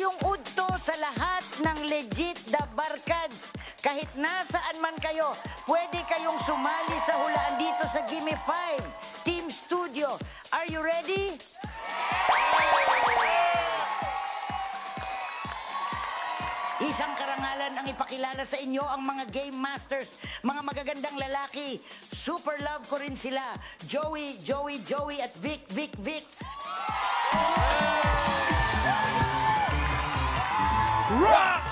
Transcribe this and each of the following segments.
kayong udto sa lahat ng legit the barkads. Kahit nasaan man kayo, pwede kayong sumali sa hulaan dito sa Gimme 5 Team Studio. Are you ready? Isang karangalan ang ipakilala sa inyo ang mga game masters, mga magagandang lalaki. Super love ko rin sila. Joey, Joey, Joey at Vic, Vic, Vic. Rock!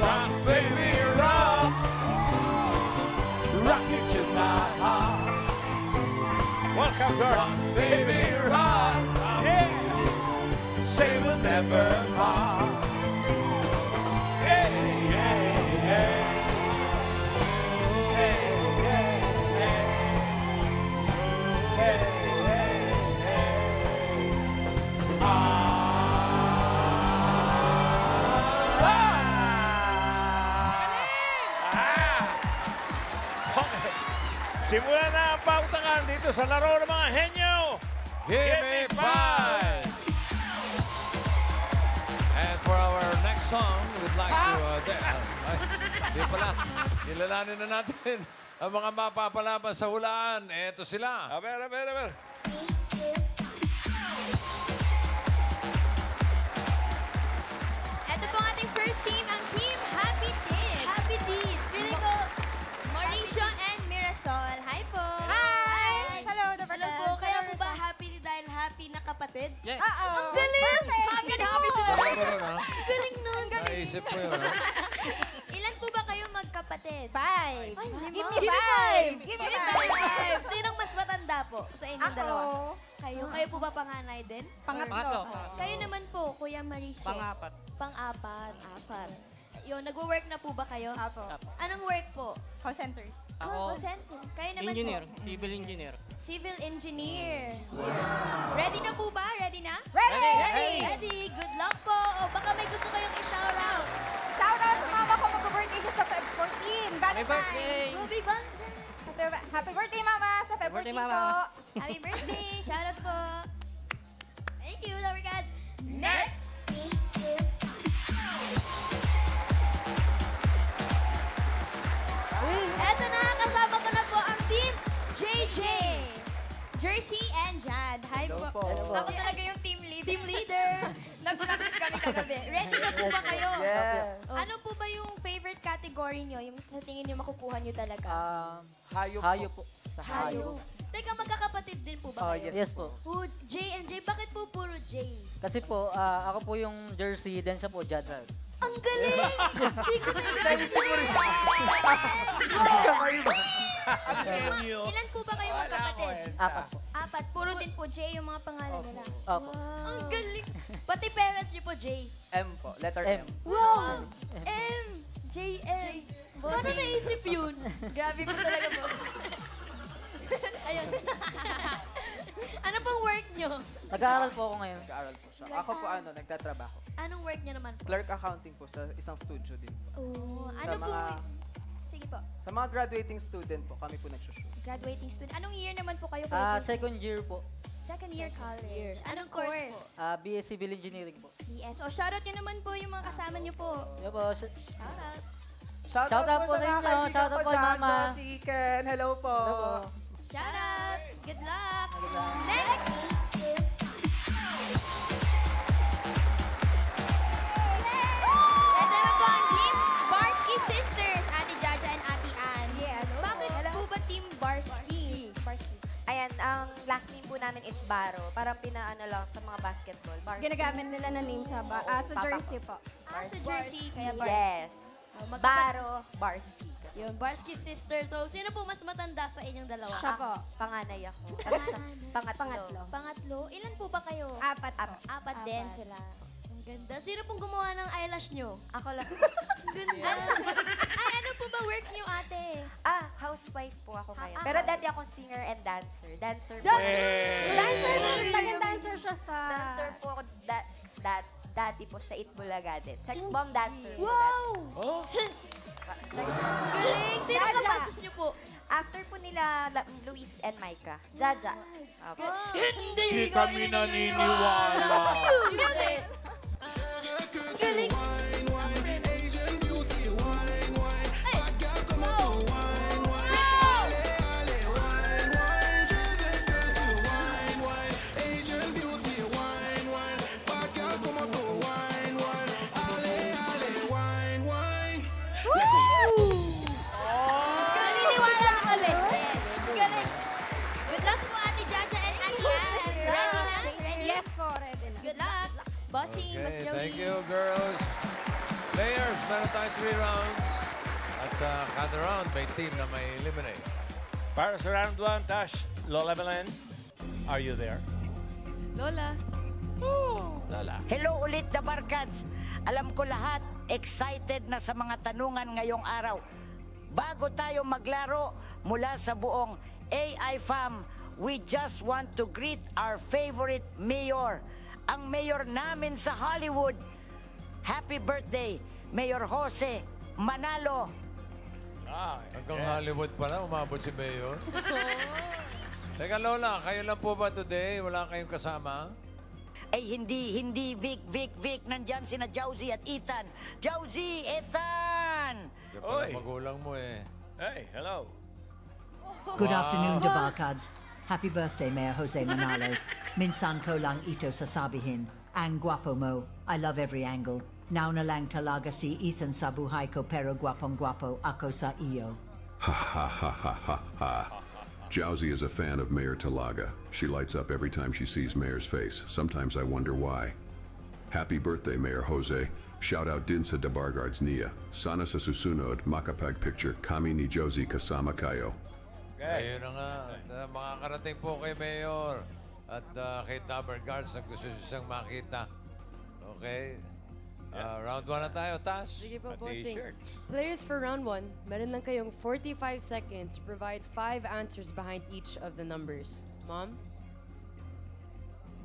Rock, baby, rock. Rock it to my heart. Welcome, girl. Simulan na ang pautakan dito sa laro ng mga henyo. Give me five! And for our next song, we'd like to... Uh, ay, di pala. Kilalanin na natin ang mga mapapalaban sa hulaan. Eto sila. Aber, aber, aber. Yes. Oo. Ang galing! Happy na happy sila. Galing ha? Galing nun. Naisip ko yun, ha? Ilan po ba kayo magkapatid? Five. Ay. Give me five. Give me Give me five. five. Sinong mas matanda po sa inyong Ako. dalawa? Kayo? Kayo po ba panganay din? Pangatlo. Kayo naman po, Kuya Mauricio. Pangapat. Pang-apat. Apat. Yun, nag-work na po ba kayo? Apo. Anong work po? Call center. Call center. Kayo naman engineer. po? Civil engineer. Civil engineer. Ready na po ba? Ready na? Ready! Ready! Ready! Good luck po! O baka may gusto kayong i-shout out. Shout out sa mama ko. Mag-birthday siya sa Feb 14. Valentine's. birthday! Ruby Banzer! Happy, happy birthday, mama. Sa Feb 14 Birthday, po. mama. Happy birthday! Shout out po! Thank you, Lover Cats! Next! Eto na, kasama ko na po ang team JJ! Jersey and Jad. Hi po. Ako talaga yung team leader. Team leader. Nag-practice kami kagabi. Ready na po ba kayo? Yes. Ano po ba yung favorite category nyo? Yung sa tingin nyo makukuha nyo talaga? Um, hayop, Hayop po. Sa Hayo. Teka, magkakapatid din po ba Oh, kayo? yes. Yes po. Oh, J and J. Bakit po puro J? Kasi po, ah, ako po yung jersey, then siya po Jadral. Ang galing! Hindi ko na Henyo. Ilan po ba kayo magkapatid? Apat po. Apat. Puro din po J yung mga pangalan nila. Opo. Ang galing! Pati parents niyo po J. M po. Letter M. M. Wow! M! J, M. Paano naisip yun? Grabe po talaga po. Ayun. ano pong work nyo? Nag-aaral po ako ngayon. Nag-aaral po siya. Ako po ano, nagtatrabaho. Anong work nyo naman po? Clerk accounting po sa isang studio din. Oh, ano Sa po? Sige po. Sa mga graduating student po, kami po nagsushoot. Graduating student. Anong year naman po kayo? Ah, Jun? second year po. Second year college. Anong course po? Ah, BS Civil Engineering po. BS. O, shoutout nyo naman po yung mga kasama nyo po. Yan po. sh- Shoutout. Shout, out po sa mga inyo. kaibigan Shout out ko po kay dyan, Mama. Josie, Ken. Hello po. Hello po. Shoutout. Good luck. Next! Last name po namin is Baro. Parang pinaano lang sa mga basketball. Varsity. Ginagamit nila na name sa, ba- ah, sa Papa jersey po. Ah, sa jersey, kaya Barsky. Yes. Oh, magkaka- Baro, Barsky. Yun, Barsky Sisters. So, sino po mas matanda sa inyong dalawa? Siya po. Panganay ako. Tapos siya, pangatlo. Pangatlo. Pangatlo. Ilan po ba kayo? Apat po. Apat din sila. Ganda. Sino pong gumawa ng eyelash nyo? Ako lang. Ganda. Ay, ano po ba work nyo, ate? ah, housewife po ako ngayon. Ah, Pero dati ako singer and dancer. Dancer po. Dancer! Dancer siya. Naging dancer siya sa... Dancer po ako da- dat dati po sa Itbulaga din. Sex bomb dancer po Wow! Oh? Sex bomb. Galing! Sino Jaja. kabatch nyo po? After po nila La- Luis and Micah. Jaja. Apo. Hindi kami naniniwala. Music! Naniniwala Para sa round 1, Tash, Lola Belen, are you there? Lola. Lala. Hello ulit, The Barkads. Alam ko lahat, excited na sa mga tanungan ngayong araw. Bago tayo maglaro mula sa buong AI fam, we just want to greet our favorite mayor, ang mayor namin sa Hollywood. Happy birthday, Mayor Jose Manalo. Ah, Hanggang Hollywood pala, umabot si Mayor. Teka, Lola, kayo lang po ba today? Wala kayong kasama? Ay hindi, hindi, Vic, Vic, Vic, nandyan sina Jowzy at Ethan. Jowzy, Ethan! Diyan pala Oy. magulang mo eh. hey, hello. Good afternoon, Dabarkads. Happy birthday, Mayor Jose Manalo. Minsan ko lang ito sasabihin. Ang guapo mo. I love every angle. Now na lang talaga si Ethan sa buhay ko pero guapong guapo ako sa iyo. Ha ha ha ha ha ha. Jowsy is a fan of Mayor Talaga. She lights up every time she sees Mayor's face. Sometimes I wonder why. Happy birthday, Mayor Jose. Shout out din sa Dabargards Nia. Sana sa susunod, makapag picture kami ni Josie kasama kayo. Okay. Ayun na nga. At, uh, makakarating po kay Mayor at uh, kay Taber Guards na gusto siyang makita. Okay? Uh, round 1 na tayo, Tash. Sige po, At bossing. Players for round 1, meron lang kayong 45 seconds to provide 5 answers behind each of the numbers. Mom?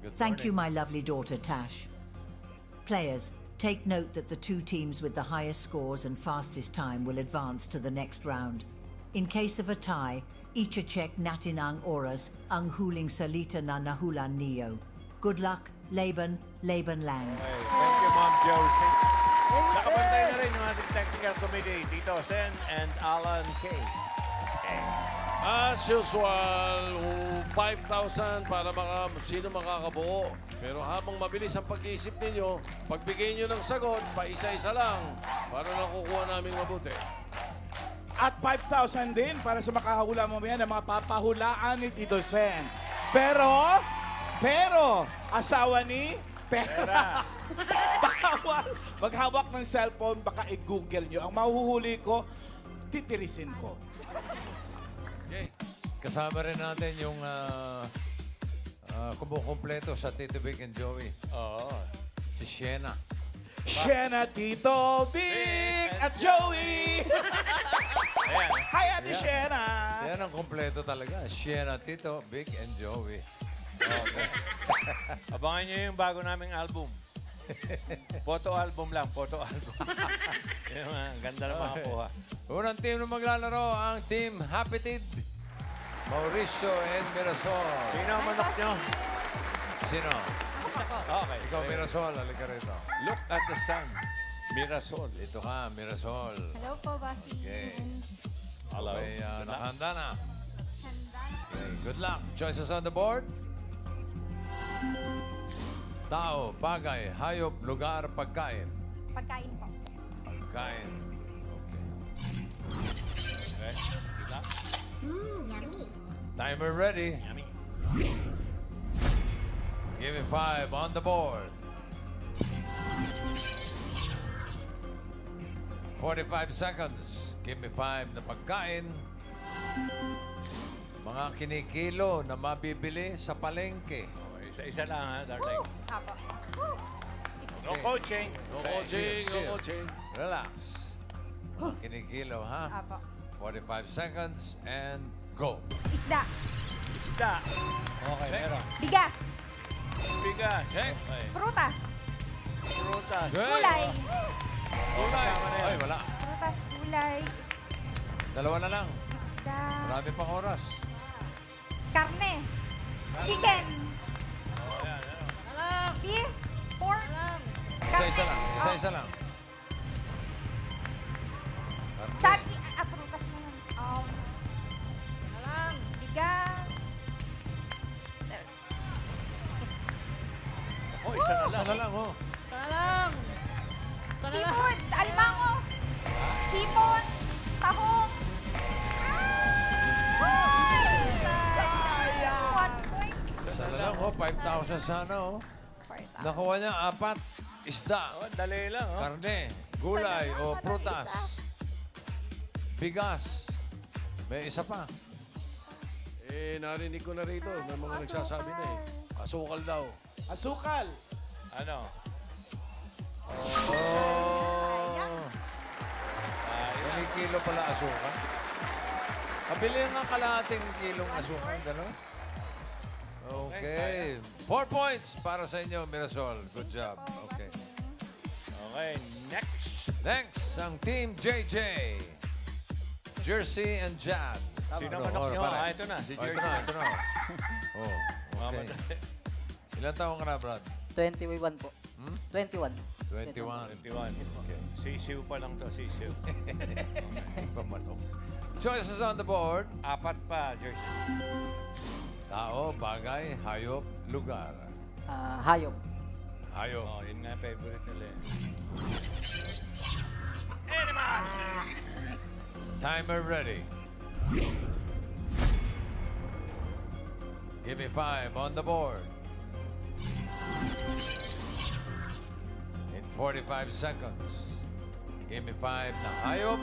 Good Thank you, my lovely daughter, Tash. Players, take note that the two teams with the highest scores and fastest time will advance to the next round. In case of a tie, each check natin ang oras ang huling salita na nahulan niyo. Good luck, Laban, Laban lang. Hey, thank you, Mom Josie. Nakabantay na rin yung ating technical committee, Tito Sen and Alan Kay. Okay. As usual, 5,000 para mga sino makakabuo. Pero habang mabilis ang pag-iisip ninyo, pagbigay nyo ng sagot, pa isa-isa lang para nakukuha namin mabuti. At 5,000 din para sa makahula mamaya ng mga papahulaan ni Tito Sen. Pero, pero, asawa ni Pera. Bawal maghawak ng cellphone, baka i-google nyo. Ang mahuhuli ko, titirisin ko. Okay. Kasama rin natin yung uh, uh, kumukompleto sa Tito Vic and Joey. Oo. Si Shena. Shena, Tito, Vic, at Joey! Ayan. Hi, Ate. Shena! Yan ang kompleto talaga. Shena, Tito, Vic and Joey. Okay. Abangan nyo yung bago naming album. Photo album lang, photo album. yung mga ganda na makakuha. Unang team na maglalaro ang Team Happy Tid. Mauricio and Mirasol. Sino ang manok nyo? Sino? Okay. Ikaw, Mirasol. Halika rito. Look at the sun. Mirasol. Dito ka, Mirasol. Hello po, Bossing. Okay. Hello. Okay, uh, nakahanda na. Handa. Okay, good luck. Choices on the board. Tao, bagay, hayop, lugar, pagkain. Pagkain po. Pagkain. Okay. Okay. Timer ready. Yummy. Give me five on the board. 45 seconds. Give me five na pagkain. Mga kinikilo na mabibili sa palengke. Isa-isa lang ha, darling. Apo. No coaching. No Okay, coaching, no coaching. Relax. Mga kinikilo, ha? Apo. 45 seconds and go. Isda. Isda. Okay, Check. meron. Bigas. Bigas. Check. Okay. Prutas. Prutas. Na yan. Ay, wala. Prutas, gulay. Dalawa na lang. Isda. Marami pang oras. Karne. Chicken. Beef. Pork. Isa-isa lang. Isa-isa lang. Sagi. Ah, prutas na yan. Um, lang. Bigas. There's. Oh, isa na Isa lang. na lang, oh. Sana lang. Seafood. Alimango. Hipon. Tahong. Ay! One point. Isa na lang, oh. 5,000 sana, oh. Nakuha niya apat. Isda. Oh, dali lang, oh. Karne. Gulay o prutas. Bigas. May isa pa. Eh, narinig ko na rito ng mga nagsasabi na eh. Asukal daw. Asukal. Ano? Oh. Ilang kilo pala asukal? Kabili nga kalahating kilong asukal, gano'n? Okay. Four points para sa inyo, Mirasol. Good job. Okay. Okay, next. Next, ang Team JJ. Jersey and Jad. Sino Ano, manok oh, nyo? pare. Ah, ito na, si Oh, Jersey. Ito na, ito na. Oh, okay. Ilan taong ka na, Brad? 21 po. Hmm? 21. 21. 21. Okay. Sisiw pa lang to, sisiw. Pamanok. Choices on the board. Apat pa, Jersey. Tao, bagay, hayop, lugar. Ah, hayop. Hayop. Oh, yun nga favorite nila eh. Timer ready. Give me five on the board. In 45 seconds. Give me five na hayop.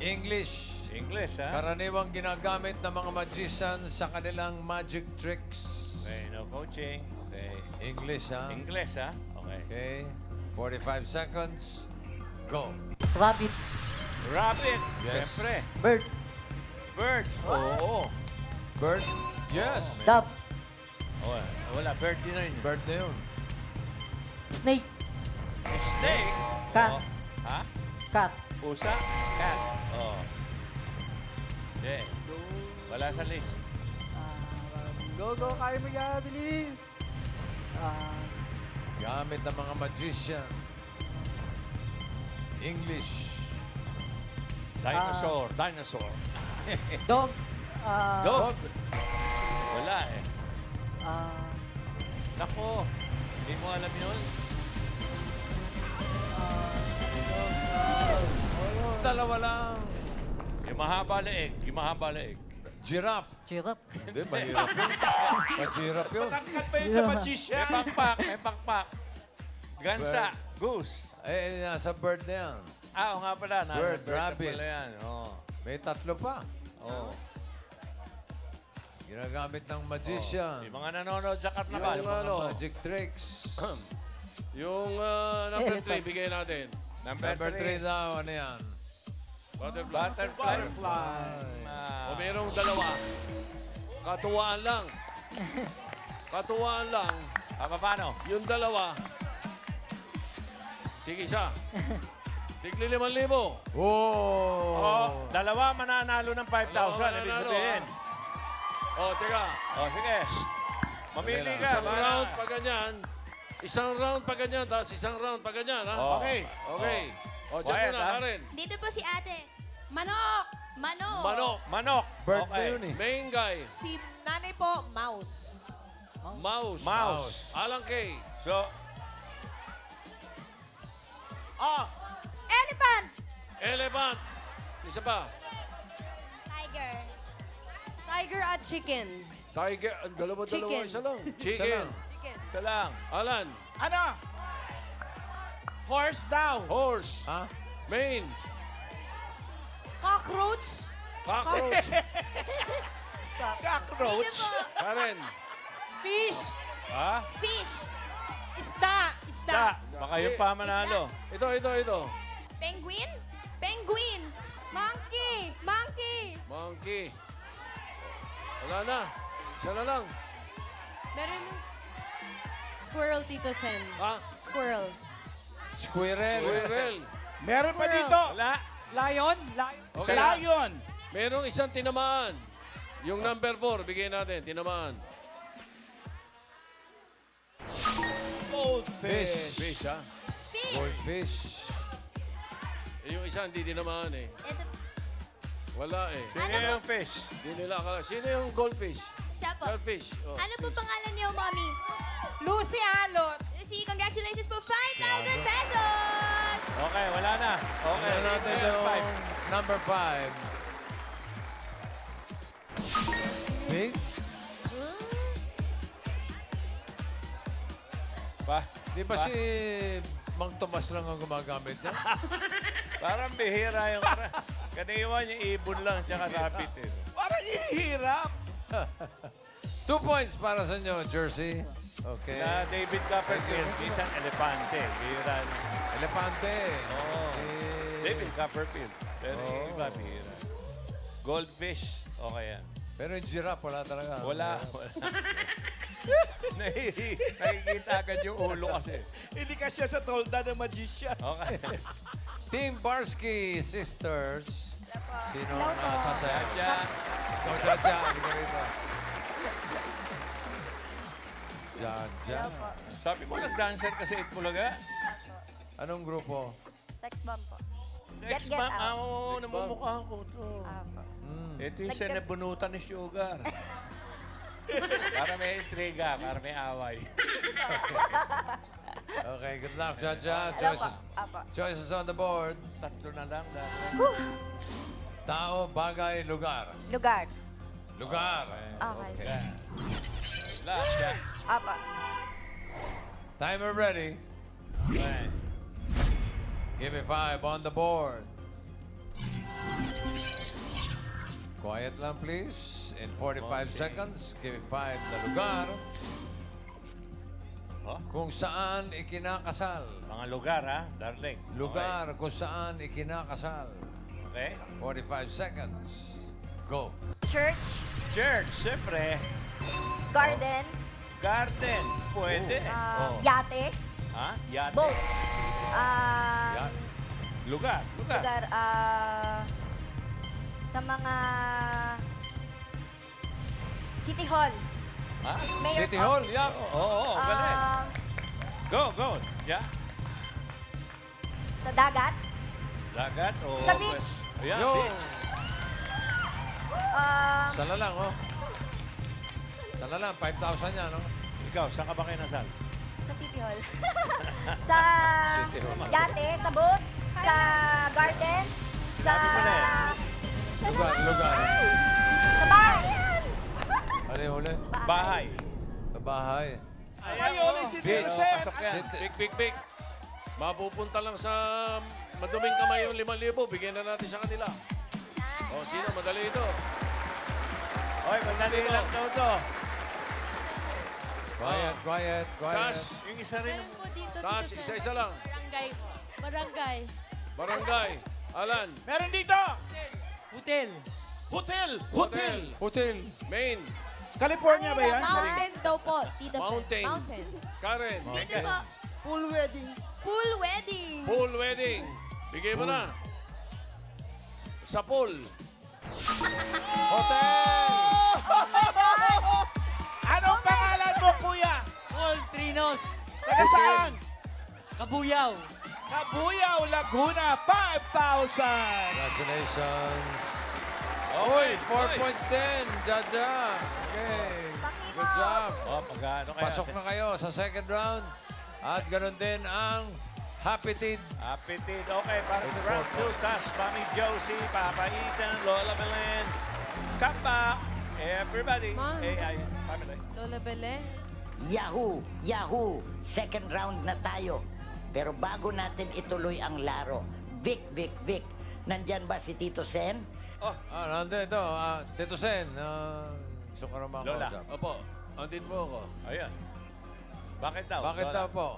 English. English, ha? Karaniwang ginagamit ng mga magician sa kanilang magic tricks. Okay, no coaching. Okay. English, ha? English, ha? Okay. Okay. 45 seconds. Go. Rabbit. Rabbit. Yes. Siyempre. Bird. Birds. Oo. Bird. Yes. Dove. Oh, wala. Bird din na yun. Bird na yun. Snake. Snake. Cat. Oh. Ha? Cat. Pusa? Cat. Oh. Yeah. Wala sa list. Go, go. Kaya mo yan. Bilis. Ah, Gamit ng mga magician. English. Dinosaur. Dinosaur. dog. Ah, Dog. Wala eh. Ah, Nako. Hindi mo alam yun? Dalawa lang. Mahaba leeg. Yung mahaba leeg. Giraffe. giraffe. Hindi, mahirap yun. Mahirap yun. Matangkad pa yun sa May magician. pakpak. May pakpak. Gansa. Goose. Eh, nasa bird na yan. Ah, oo nga pala. nasa Bird, na rabbit. Pala yan. Oh. May tatlo pa. Oh. Ginagamit ng magician. Yung mga nanonood sa Yung karnaval. mga ano? magic tricks. Yung ah, number Elephant. 3, bigay natin. Number, Number three. 3 daw, ano yan? Butterfly. Butterfly. O merong dalawa. Katuwaan lang. Katuwaan lang. Ah, paano? Yung dalawa. Sige isa. Tigli liman libo. Oh! Oh, dalawa mananalo ng 5,000. Dalawa Ibig mananalo, sabihin. O, teka. Oh, sige. Mamili ka. Isang para- round pa ganyan. Isang round pa ganyan, tapos isang round pa ganyan, ha? Oh. Okay. Okay. O, dyan Quiet, muna, ha? Karen. Dito po si ate. Manok! Manok! Manok. Manok. Bird okay. yun eh. Main guy. Si nanay po, mouse. Mouse. Mouse. Alang K. So, Ah, Elephant. Elephant. Isa pa. Tiger. Tiger at chicken. Tiger. Ang Dalawa, dalawa, Chicken. isa lang. Isa Chicken. lang. Chicken. isa lang. Alan. ano? Horse daw. Horse. Ha? Main. Cockroach. Cockroach. Cockroach. po, Karen. Fish. Ha? fish, Isda. Isda. Da. Baka yung pa manalo. Ito, ito, ito. penguin, penguin, Monkey. Monkey. Monkey. Wala na. Isa na lang. Meron yung squirrel, Tito Sen. Ha? Squirrel. Squirrel. Squirrel. Meron pa dito. Wala. Lion. Lion. Okay. Lion. Merong isang tinamaan. Yung number 4, bigyan natin, tinamaan. Goldfish. Fish, ha? Goldfish. Eh, yung isa hindi tinamaan eh. Ito, Wala eh. Sino Ano yung fish? Hindi nila akala. Sino yung goldfish? siya po. Goldfish. Oh, Ano po fish. pangalan niyo, Mommy? Lucy Alot. Lucy, congratulations po. 5,000 pesos! Okay, wala na. Okay. Tingnan natin Number yung five. number five. Big? Pa, Di ba si Mang Tomas lang ang gumagamit niya? Parang bihira yung... Kaniwan yung ibon lang, tsaka rabbit eh. Parang ihirap. Two points para sa inyo, Jersey. Okay. Na David Copperfield, isang elepante. Bihira. Elepante. Oo. Si... David Copperfield. Pero yung Oo. iba, bihira. Goldfish, okay yan. Pero yung giraffe, wala talaga. Wala. wala. Nahi- Nakikita agad yung ulo kasi. Hindi ka siya sa tolda ng magician. Okay. Team Barsky Sisters. Sino Hello ang po. uh, sasaya dyan? Ikaw dyan, dyan. Dyan, dyan. Sabi mo, nag-dancer kasi Itbulaga? Anong grupo? Sex bomb po. Sex Get, get bomb? out. Ah, oo, Sex bomb. namumukha ko to. Mm. Ito yung Nagka- sinabunutan ni Sugar. para may intriga, para may away. Okay, good luck, dyan. Hello po. Choices, Apo. choices on the board. Tatlo na lang. dahil. Tao, bagay, lugar. Lugar. Lugar. Okay. Last. Apo. Timer ready. Okay. Give me five on the board. Quiet lang, please. In 45 seconds, give me five na lugar Huh? kung saan ikinakasal. Mga lugar, ha, darling. Lugar kung saan ikinakasal. Okay. 45 seconds. Go. Church. Church, siyempre. Garden. Garden, pwede. ah, Oh. Yate. Ha? Yate. Boat. Ah, Yan. Lugar, lugar. lugar. Ah, sa mga City Hall. Ha? Mayor's City Hall, office. yeah. Oo, oo, galing. Ah, Go, go. Yeah. sa dagat. Dagat o... Sa beach. Ayan, Yo. beach. Ah, Sala lang, oh. Sala lang, 5,000 yan, no? Ikaw, saan ka ba kayo nasal? sa City Hall. sa City Hall. yate, sa boat, sa garden, sa na eh. Lugar, lugar. sa bar. Ano yung huli? Bahay. Sa bahay. Ayun, si Beach. Tito Pasok yan. City- Big, big, big. Mapupunta lang sa maduming kamay yung 5,000. Bigyan na natin sa kanila. O, sino? Madali ito. Oy, madali lang daw to. Quiet, quiet, quiet. Cash. Yung isa rin. Meron po dito, Cash, dito sa isa-isa lang. barangay. Barangay. Barangay. Alan. Meron dito. Hotel. Hotel. Hotel. Hotel. Hotel. Main. California ba Sa yan? mountain daw po, Tito Sen. Mountain. Mountain. Karen. Dito po, Full wedding. pool wedding. Pool wedding. Bigay mo na. Sa pool. Hotel! Kabuyaw. Kabuyaw, Laguna, 5,000. Congratulations. Four Uy. points din. Jaja. Okay. Good job. Oh, magkano kaya? Pasok na kayo sa second round. At ganoon din ang Happy Teed. Appetit. Okay, para sa round 2, Tash, Mami Josie, Papa Ethan, Lola Belen, Kappa, everybody. Ma. AI family. Lola Belen. Yahoo! Yahoo! Second round na tayo. Pero bago natin ituloy ang laro, Vic, Vic, Vic, nandyan ba si Tito Sen? Ah, nandun ito. Ah, Tito Sen. ah, gusto ko naman Lola. kausap. Opo. Andin po ako. Ayan. Bakit daw? Bakit Lola? daw po?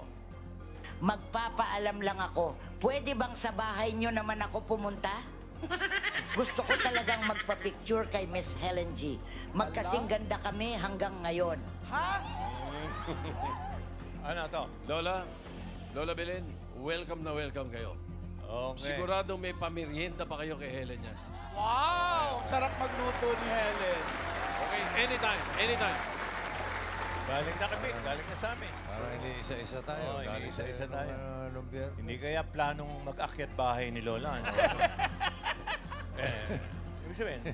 Magpapaalam lang ako, pwede bang sa bahay nyo naman ako pumunta? Gusto ko talagang magpa-picture kay Miss Helen G. Magkasing ganda kami hanggang ngayon. Ha? Ano to? Lola, Lola Belen, welcome na welcome kayo. Okay. Sigurado may pamirienda pa kayo kay Helen yan. Wow! Sarap magluto ni Helen. Okay, anytime, anytime. Galing na kami, galing na sa amin. Para hindi isa-isa tayo. Oo, hindi Galing isa-isa tayo uh. Hindi kaya planong mag-akyat bahay ni Lola. Ano? eh, ibig sabihin,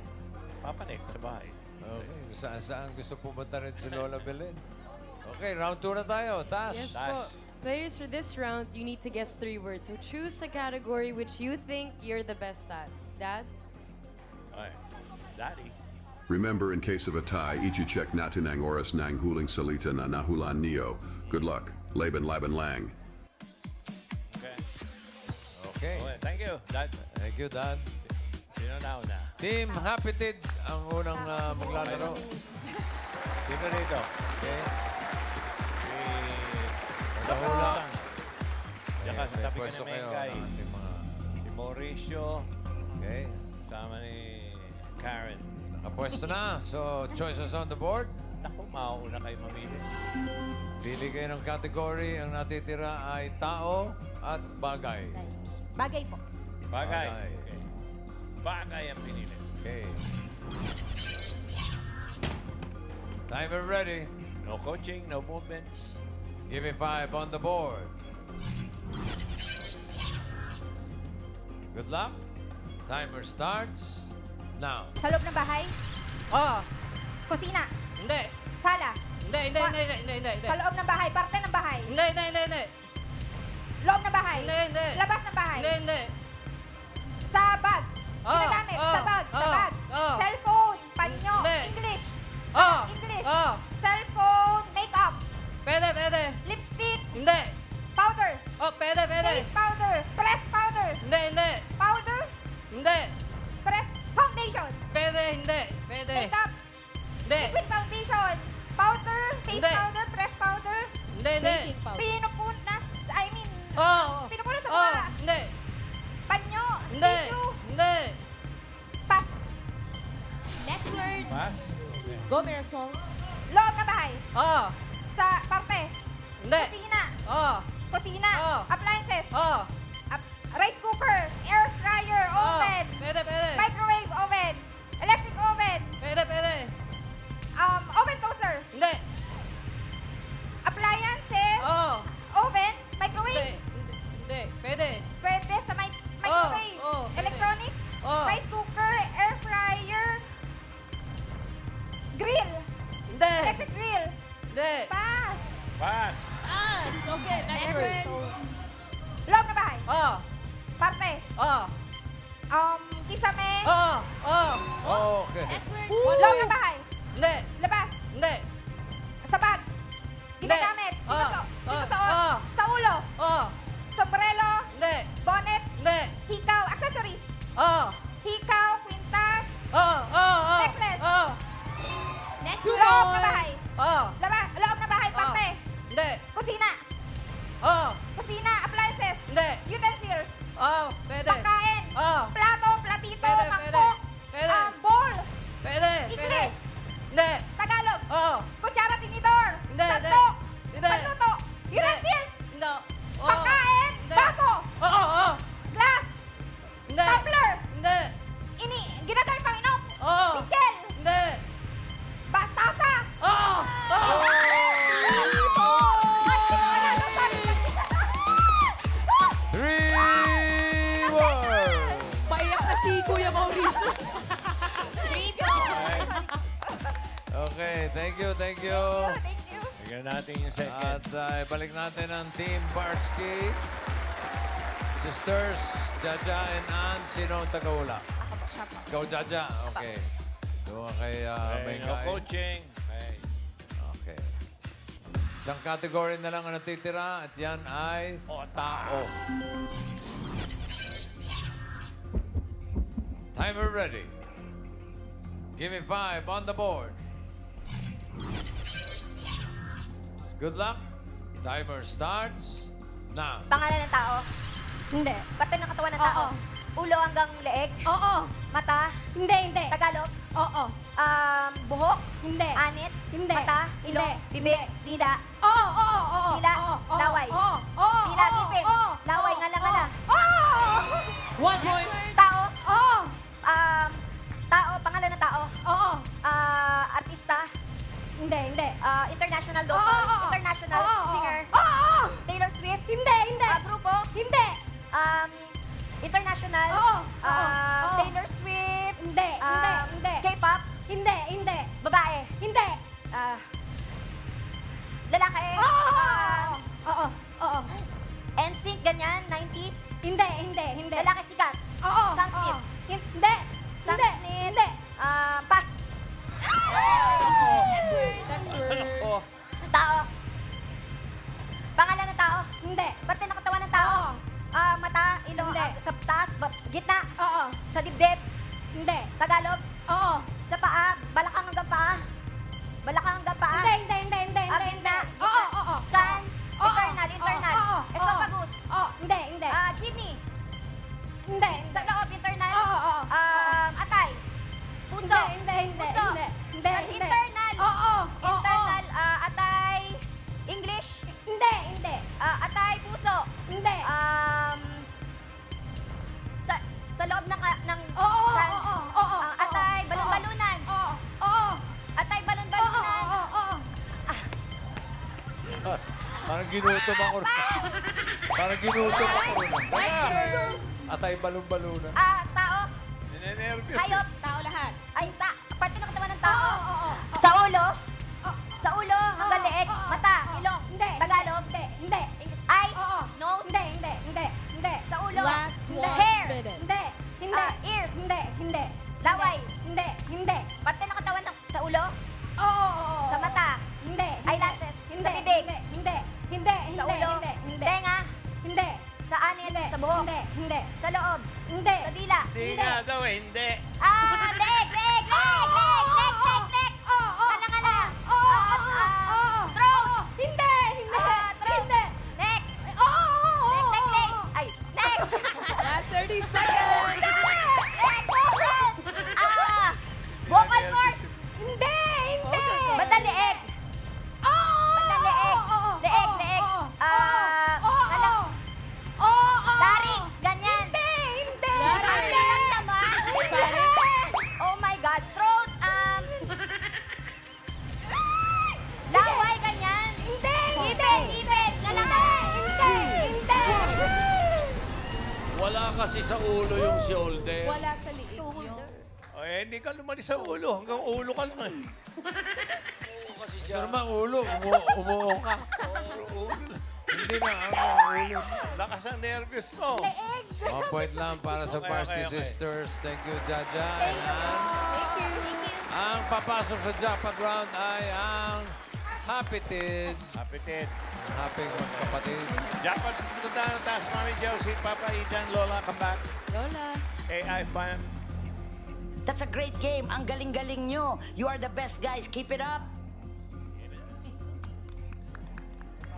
papanik sa bahay. Okay, saan saan gusto pumunta rin si Lola Belen? Okay, round 2 na tayo. Tash. Yes po. Players, for this round, you need to guess three words. So choose a category which you think you're the best at. Dad? Okay. Daddy. Remember, in case of a tie, Ichichek Natinang Oras Nang Huling Salita na Nahulan Neo. Good luck. Laban Laban Lang. Okay. Okay. Okay, thank you, Dad. Thank you, Dad. Sino na una? Team Happy Tid ang unang uh, maglalaro. Sino rito? Okay. Si... Nahula. Diyan ka, sa may tabi Mengay. ng ating mga... Si Mauricio. Okay. Sama ni Karen. Nakapwesto na. So, choices on the board. Naku, mauuna kayo mamili. Pili kayo ng category. Ang natitira ay tao at bagay. Bagay po. Bagay. Bagay. Okay. Bagay ang pinili. Okay. Timer ready. No coaching, no movements. Give me five on the board. Good luck. Timer starts now. Sa loob ng bahay? Oo. Kusina? Hindi. Sala? Hindi, hindi, Wa- hindi, hindi, hindi, hindi, hindi. Sa loob ng bahay? Parte ng bahay? Hindi, hindi, hindi, hindi. Loob ng bahay? Hindi, hindi. Labas ng bahay? Hindi, hindi. Sa bag? Oo, Ginagamit? oo, sa bag? sa oo, bag? oo. Cellphone? Panyo? Hindi. English? Oo, English? oo. Cellphone? Pwede, pwede. Lipstick? Hindi. Powder? Oh, pwede, pwede. Face powder? Press powder? Hindi, hindi. Powder? Hindi. Press foundation? Pwede, hindi. Pwede. Makeup? Hindi. Liquid foundation? Powder? Face Hindi. powder? Press powder? Hindi, hindi. Pinupunas? I mean, Oo. pinupunas sa mukha? hindi. Panyo? Hindi. Tissue? Hindi. Pass? Next word. Pass. Okay. Go. Loob na bahay? Oo. Parte? Hindi. Kusina? Oo. Kusina? Oo. Appliances? Oo. Um, kisame? Oo. Oo. Okay. Next word. Loob na bahay? Hindi. Labas? Hindi. Sa bag? Ginagamit? Sinuso Ah. sinusuot? Ah. Sa ulo? Oo. Sombrero? Hindi. Bonnet? Hindi. Hikaw? Accessories? Oo. Hikaw? Kwintas? Oo. Oo. Necklace? Oo. Next Loob na bahay? Oo. Laba, loob na bahay? Parte? Hindi. Kusina? Oo. Kusina? Appliances? Hindi. Utensils? Oo. Pwede. Pagkain? Oo. Plato? Pwede, pwede. Pwede. Um, bowl? Pwede. Pwede. English? Hindi. Okay, thank you, thank you. Thank you. Bigyan natin yung second. At uh, ibalik natin ang Team Barsky. Sisters, Jaja and Ann, sino ang tagaula? Ikaw, Jaja. Okay. Doon kay uh, Okay, no coaching. Okay. Okay. Isang category na lang ang natitira at yan ay tao. Timer ready. Give me five on the board. Good luck. Timer starts now. Pangalan ng tao? Hindi. Parte ng katawan ng tao? Ulo hanggang leeg? Oo. Mata? Hindi, hindi. Tagalog? Oo. Um, buhok? Hindi. Anit? Hindi. Mata? Ilong? Bibig? Dila? Oo, oo, oo. Dila? Laway? Oo, oo. Dila? oo, Laway? oo, Ngala-ngala? Oo. One point. Tao? Oo. Um, tao, pangalan ng tao. Oo. Ah, artista. Hindi, hindi. Ah, international local. oo, oo. International Oo, oo. singer. Oo, oo. Taylor Swift. Hindi, hindi. Ah, grupo. Hindi. Um, international. Oo, oo, Ah, oo. Taylor Swift. Hindi, hindi, Um, hindi. K-pop. Hindi, hindi. Babae. Hindi. Ah, lalaki. Oo, Ah, oo, oo. NSYNC, ganyan, 90s. Hindi, hindi, hindi. Lalaki sikat. Oo, Sam. Smith. Hindi. Sam Hindi. Smith. Hindi. Ah, pass. Next word. Next word. Oh, Tao. Pangalan ng tao. Hindi. Parte ng katawan ng tao. Oo. Ah, mata, ilong, Hindi. ah, sa taas, gitna, Oo. sa dibdib, Hindi. Tagalog, Oo. sa paa, balakang hanggang paa. Balakang hanggang paa. Hindi, hindi, hindi, hindi. Ah, hindi, gitna. Oo, oo, oo. Chan, internal, oo, internal. oo, oo, Esophagus. Oo, hindi, hindi. Ah, kidney. Hindi, Sa loob, internal. Oo, oo, oo. Um, atay. Puso. Hindi, hindi, hindi, Puso. hindi. Hindi, internal. Oo, oo, oo. Internal, ah, atay. English. Hindi, hindi. Ah, atay, puso. Hindi. Um, sa sa loob ng ka- ng Oo, oo, chan. oo, oo, oo. Ah, atay, Oo. balon-balunan. Oo, oo. Atay, Oo, balon-balunan. oo, oo. Parang ginutom ako. Parang ginutom ako. Atay balon-balunan. Ah, tao, ninenervyos. hayop. 5 lang para sa okay, Sisters. Thank you, Jaja. Thank you. Thank you. Thank you. Ang papasok sa Japan round ay ang Hapitin. Hapitin. Haping kapatid. Japan, pumunta na taas, Mami Josie, Papa Idan, Lola, kapat. Lola. AI fan. That's a great game. Ang galing-galing nyo. You are the best, guys. Keep it up.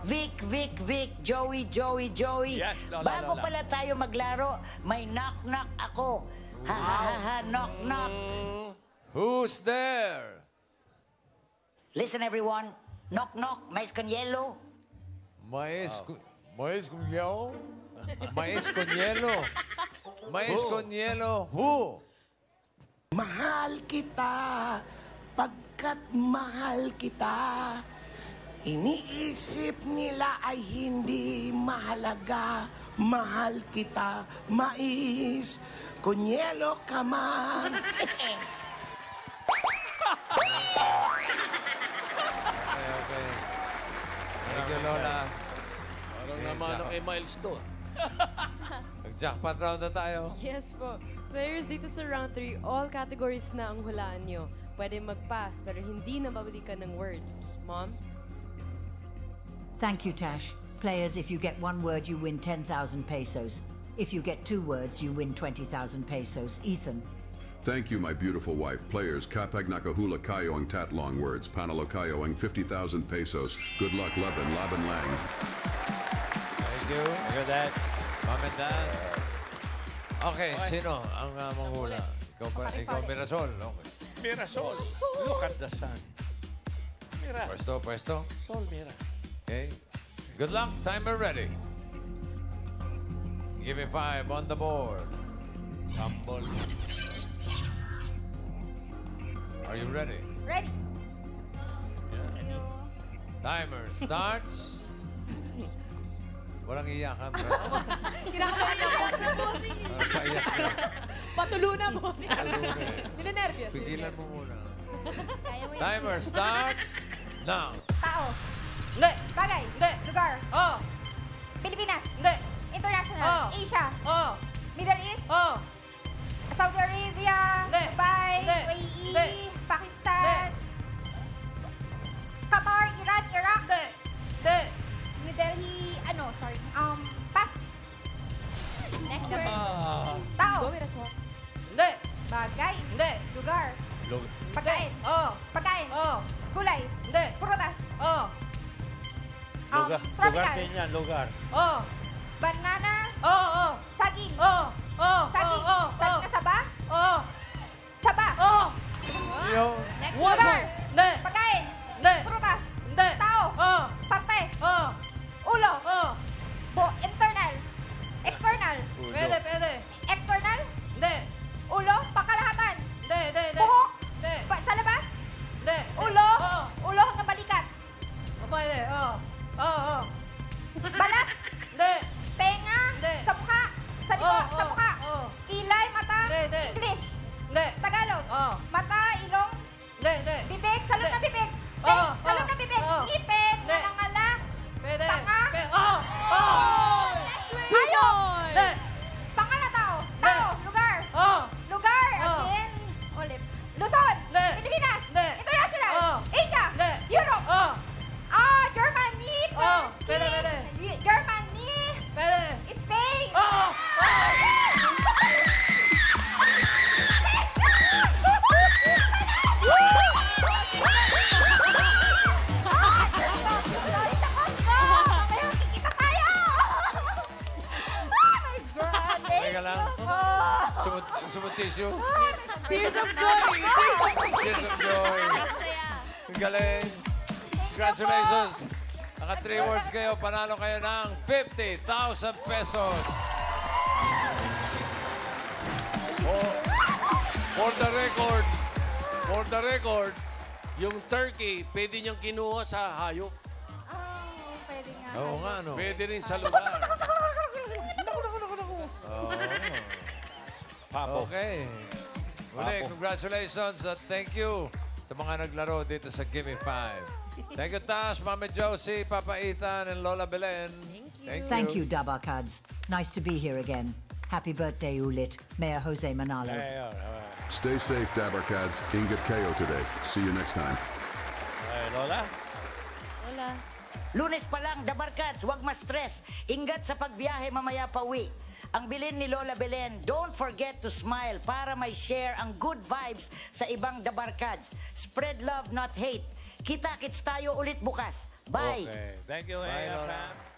Vic, Vic, Vic, Joey, Joey, Joey. Yes, Lola, Bago Lola. pala tayo maglaro, may knock-knock ako. Ha, ha, ha, ha, knock-knock. Who's there? Listen, everyone. Knock-knock, mais con hielo. Mais, con- mais con hielo? Mais con hielo? Mais con hielo? Who? Mahal kita, pagkat mahal kita. Iniisip nila ay hindi mahalaga. Mahal kita, mais, kunyelo ka man. Okay, okay. Thank you, Lola. Parang naman kay Miles to. ah. Mag-jackpot round na tayo. Yes po. Players dito sa round 3, all categories na ang hulaan nyo. Pwede mag-pass, pero hindi na babalikan ng words. Mom? Thank you, Tash. Players, if you get one word, you win 10,000 pesos. If you get two words, you win 20,000 pesos. Ethan. Thank you, my beautiful wife. Players, kapag nakahula kayo ang tatlong words, panalo kayo ang 50,000 pesos. Good luck, Laban, Laban Lang. Thank you. Look at that. Mom and Dad. Okay, sino ang uh, manghula? Ikaw, pa, ikaw Mirasol. Okay. Mirasol. Look at the sun. Mira. Pwesto, pwesto. Sol, mira. Okay. Good luck. Timer ready. Give me five on the board. Humble. Are you ready? Ready? Timer starts. Walang iyakan, bro. Kinakabahan niya po. Parang paiyak ka. Patuluna mo. Ninenervyos. Pigilan mo muna. Timer starts now. Tao. Hindi. Bagay. Hindi. Lugar. Oh. Pilipinas. Hindi. International. Oh. Asia. Oh. Middle East. Oh. Saudi Arabia. Hindi. Dubai. Hindi. UAE. Hindi. Pakistan. Qatar. Iran. Iraq. Hindi. Hindi. New Delhi. Ano? Sorry. Um, pass. Next word. Tao. Go with a swap. Hindi. Bagay. Hindi. Lugar. Lug- Pagkain. Oh. Pagkain. Oh. Gulay. Hindi. Prutas. Oh. Um, lugar, lugar din yan, lugar. Oh. Banana. Oh. Oh. Saging. Oh. Oh. Saging. Oh. Oh. Saging na saba. Oh. Saba. Oh. Yo. Next Water. Hindi. Pagkain. Hindi. Prutas. Hindi. Tao. Oh. Parte. Oh. Ulo. Oh. Bo internal. External. Ulo. Pwede, pwede. External. Hindi. Ulo. Pakalahatan. Hindi, hindi, hindi. Buhok. Hindi. Pa, sa labas. Hindi. Ulo. Oh. Naka three words kayo. Panalo kayo ng 50,000 pesos. For, for the record, for the record, yung turkey, pwede niyang kinuha sa hayop. Pwede nga. Oo nga, no? Pwede rin sa lugar. Oo. Papo. Okay. Muli, congratulations at thank you sa mga naglaro dito sa Gimme 5. Thank you, Tash, Mama Josie, Papa Ethan, and Lola Belen. Thank you. Thank you, Dabarkads. Nice to be here again. Happy birthday, Ulit. Mayor Jose Manalo. Ayun, ayun. Stay safe, Dabarkads. Ingat kayo today. See you next time. Ay, Lola? Wala. Lunes pa lang, Dabarkads, huwag ma-stress. Ingat sa pagbiyahe mamaya pa uwi. Ang bilin ni Lola Belen, don't forget to smile para may share ang good vibes sa ibang Dabarkads. Spread love, not hate. Kita-kits tayo ulit bukas. Bye! Okay. Thank you, Bye, fam.